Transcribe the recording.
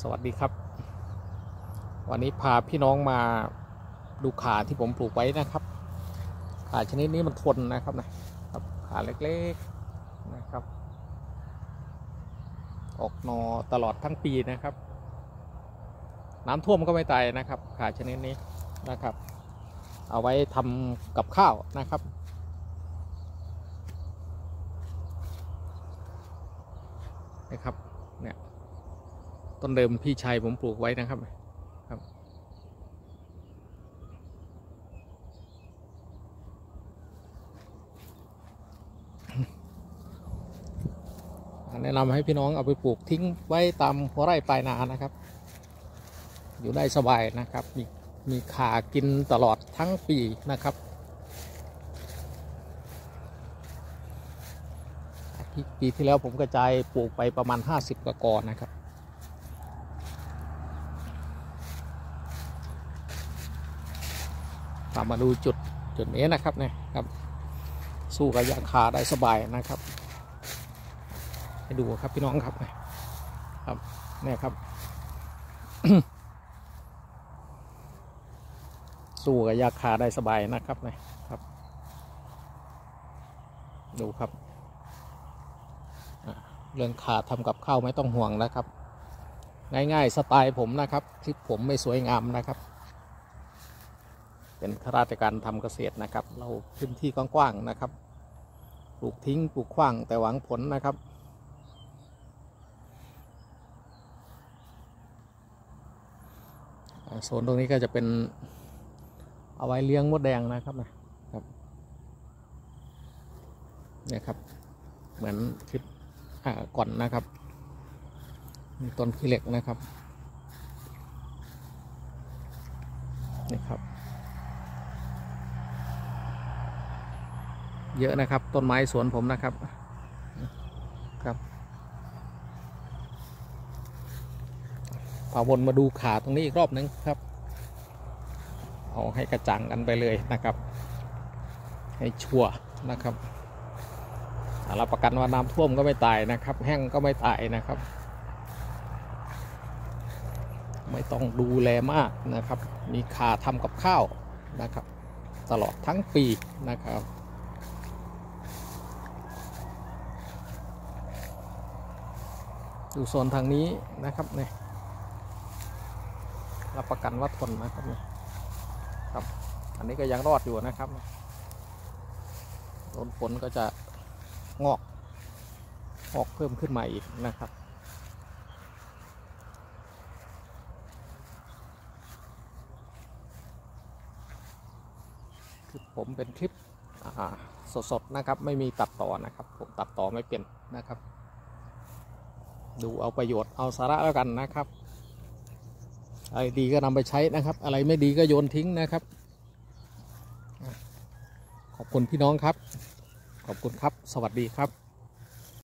สวัสดีครับ วันนี้พาพี่น้องมาดูขาที่ผมปลูกไว้นะครับ ขาชนิดนี้มันทนนะครับนะครับขาเล็กๆนะครับ ออกนอตลอดทั้งปีนะครับ น้ำท่วมก็ไม่ตายนะครับ ขาชนิดนี้นะครับ เอาไว้ทำกับข้าวนะครับนะครับเนี่ย ต้นเดิมพี่ชัยผมปลูกไว้นะครับครับ แนะนำให้พี่น้องเอาไปปลูกทิ้งไว้ตามหัวไร่ปลายนานะครับ อยู่ได้สบายนะครับ มีมีขากินตลอดทั้งปีนะครับปีปีที่แล้วผมกระจายปลูกไปประมาณ 50กว่ากอนะครับ ตามมาดูจุดจุดนี้นะครับเนี่ยครับ สู้กับยาคาได้สบายนะครับให้ดูครับพี่น้องครับครับเนี่ยครับ สู้กับยาคาได้สบายนะครับนะครับ ดูครับเรื่องขาทำกับข้าวไม่ต้องห่วงนะครับ ง่ายๆสไตล์ผมนะครับคลิปผมไม่สวยงามนะครับ เป็นข้าราชการทำเกษตรนะครับ เราพื้นที่กว้างๆนะครับ ปลูกทิ้งปลูกขว้างแต่หวังผลนะครับ โซนตรงนี้ก็จะเป็นเอาไว้เลี้ยงมดแดงนะครับนะครับเนี่ยครับ เหมือนคลิปก่อนนะครับต้นขี้เหล็กนะครับนี่ครับ เยอะนะครับ ต้นไม้สวนผมนะครับครับพาวนมาดูขาตรงนี้อีกรอบหนึงครับ เอาให้กระจ่างกันไปเลยนะครับ ให้ชัวร์นะครับรับประกันว่าน้ำท่วมก็ไม่ตายนะครับ แห้งก็ไม่ตายนะครับ ไม่ต้องดูแลมากนะครับ มีขาทำกับข้าวนะครับ ตลอดทั้งปีนะครับ ดูโซนทางนี้นะครับเนี่ยรับประกันว่าทนนะครับเนี่ยครับอันนี้ก็ยังรอดอยู่นะครับโดนฝนก็จะงอกงอกเพิ่มขึ้นมาอีกนะครับคลิปผมเป็นคลิปสดๆนะครับ ไม่มีตัดต่อนะครับ ผมตัดต่อไม่เป็นนะครับ ดูเอาประโยชน์เอาสาระแล้วกันนะครับ อะไรดีก็นำไปใช้นะครับ อะไรไม่ดีก็โยนทิ้งนะครับ ขอบคุณพี่น้องครับ ขอบคุณครับ สวัสดีครับ